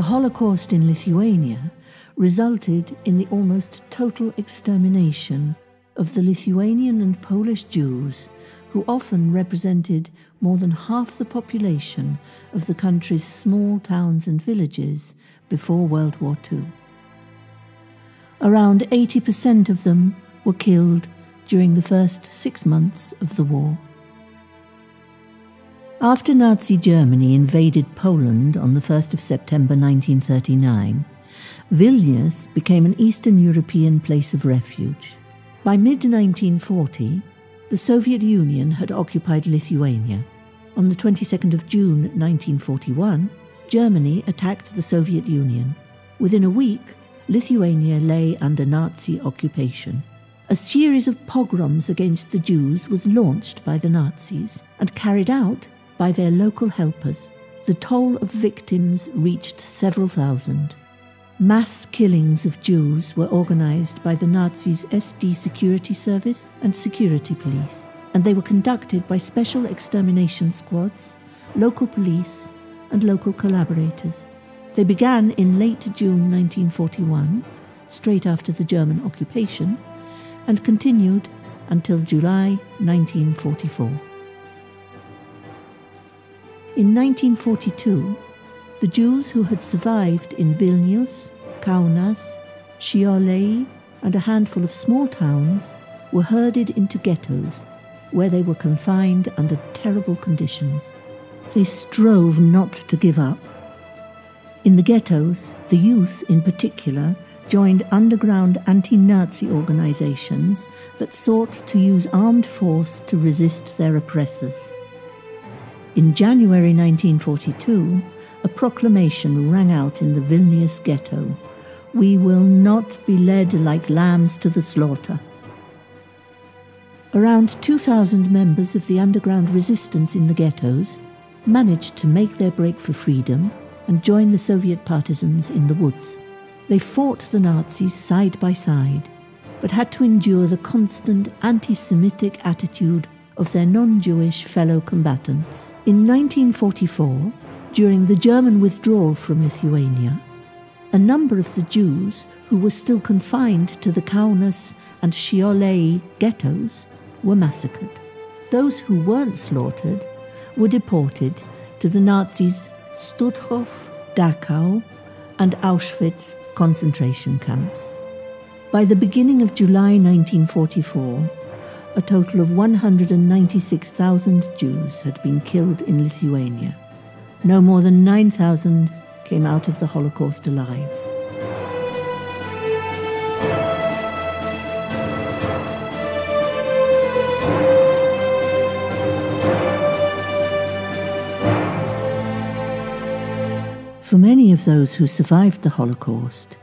The Holocaust in Lithuania resulted in the almost total extermination of the Lithuanian and Polish Jews, who often represented more than half the population of the country's small towns and villages before World War II. Around 80% of them were killed during the first six months of the war. After Nazi Germany invaded Poland on the 1st of September 1939, Vilnius became an Eastern European place of refuge. By mid 1940, the Soviet Union had occupied Lithuania. On the 22nd of June 1941, Germany attacked the Soviet Union. Within a week, Lithuania lay under Nazi occupation. A series of pogroms against the Jews was launched by the Nazis and carried out by their local helpers. The toll of victims reached several thousand. Mass killings of Jews were organized by the Nazis' SD Security Service and Security Police, and they were conducted by special extermination squads, local police, and local collaborators. They began in late June 1941, straight after the German occupation, and continued until July 1944. In 1942, the Jews who had survived in Vilnius, Kaunas, Šiauliai, and a handful of small towns were herded into ghettos, where they were confined under terrible conditions. They strove not to give up. In the ghettos, the youth in particular joined underground anti Nazi organizations that sought to use armed force to resist their oppressors. In January 1942, a proclamation rang out in the Vilnius ghetto We will not be led like lambs to the slaughter. Around 2,000 members of the underground resistance in the ghettos managed to make their break for freedom and join the Soviet partisans in the woods. They fought the Nazis side by side, but had to endure the constant anti Semitic attitude of their non Jewish fellow combatants. In 1944, during the German withdrawal from Lithuania, a number of the Jews who were still confined to the Kaunas and Šiauliai ghettos were massacred. Those who weren't slaughtered were deported to the Nazis' Stutthof, Dachau, and Auschwitz concentration camps. By the beginning of July 1944, a total of 196,000 Jews had been killed in Lithuania. No more than 9,000 came out of the Holocaust alive. For many of those who survived the Holocaust,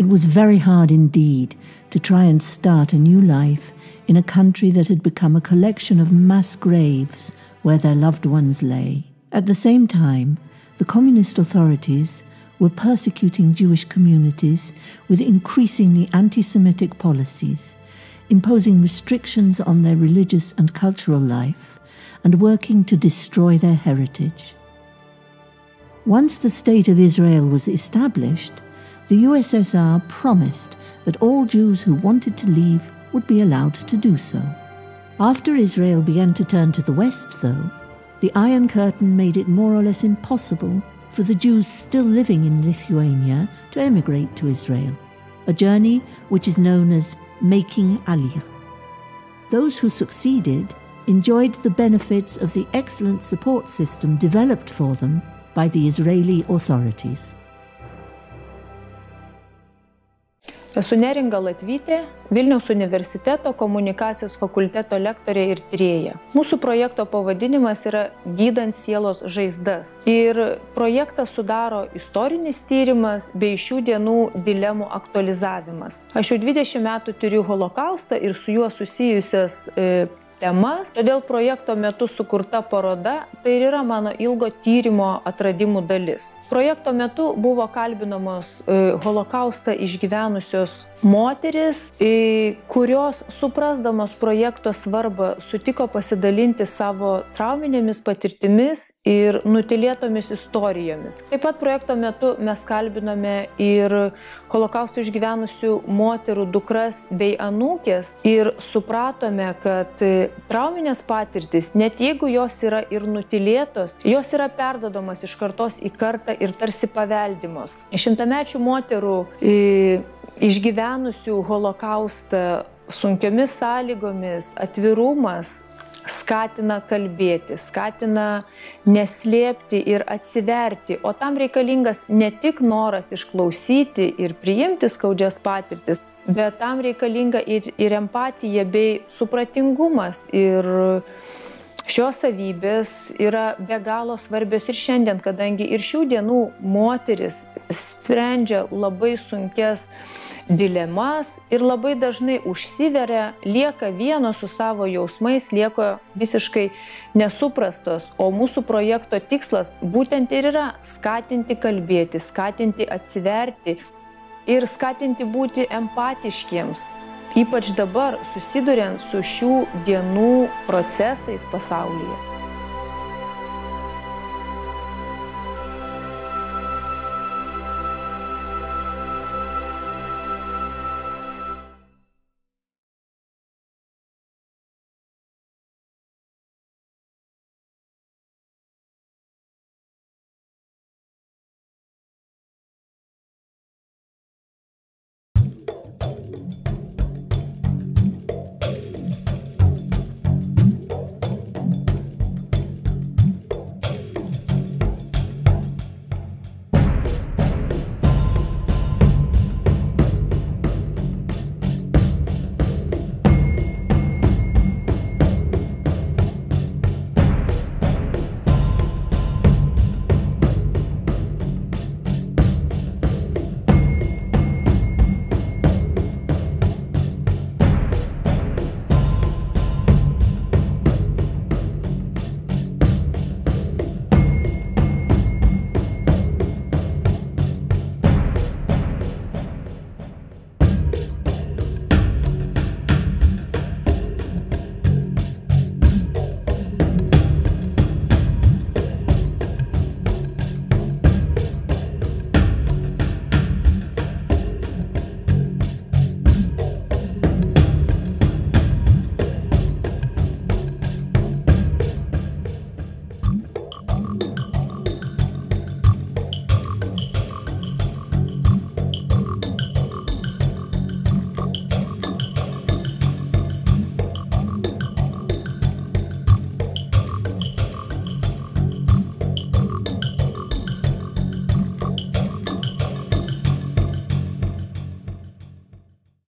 it was very hard indeed to try and start a new life in a country that had become a collection of mass graves where their loved ones lay. At the same time, the communist authorities were persecuting Jewish communities with increasingly anti Semitic policies, imposing restrictions on their religious and cultural life, and working to destroy their heritage. Once the State of Israel was established, the USSR promised that all Jews who wanted to leave would be allowed to do so. After Israel began to turn to the West, though, the Iron Curtain made it more or less impossible for the Jews still living in Lithuania to emigrate to Israel, a journey which is known as making Aliyah. Those who succeeded enjoyed the benefits of the excellent support system developed for them by the Israeli authorities. Esu Neringa Latvytė, Vilniaus universiteto komunikacijos fakulteto lektorė ir tyrėja. Mūsų projekto pavadinimas yra Gydant sielos žaizdas. Ir projektą sudaro istorinis tyrimas bei šių dienų dilemų aktualizavimas. Aš jau 20 metų turiu holokaustą ir su juo susijusias e, temas, todėl projekto metu sukurta paroda tai ir yra mano ilgo tyrimo atradimų dalis. Projekto metu buvo kalbinamos e, holokaustą išgyvenusios moteris, e, kurios suprasdamos projekto svarbą sutiko pasidalinti savo trauminėmis patirtimis ir nutilėtomis istorijomis. Taip pat projekto metu mes kalbinome ir holokaustų išgyvenusių moterų dukras bei anūkės ir supratome, kad trauminės patirtis, net jeigu jos yra ir nutilėtos, jos yra perdodamas iš kartos į kartą ir tarsi paveldimos. Šimtamečių moterų išgyvenusių holokaustą sunkiomis sąlygomis, atvirumas skatina kalbėti, skatina neslėpti ir atsiverti, o tam reikalingas ne tik noras išklausyti ir priimti skaudžias patirtis, bet tam reikalinga ir, ir empatija bei supratingumas. Ir Šios savybės yra be galo svarbios ir šiandien, kadangi ir šių dienų moteris sprendžia labai sunkes dilemas ir labai dažnai užsiveria, lieka vieno su savo jausmais, lieka visiškai nesuprastos, o mūsų projekto tikslas būtent ir yra skatinti kalbėti, skatinti atsiverti ir skatinti būti empatiškiems, ypač dabar susiduriant su šių dienų procesais pasaulyje.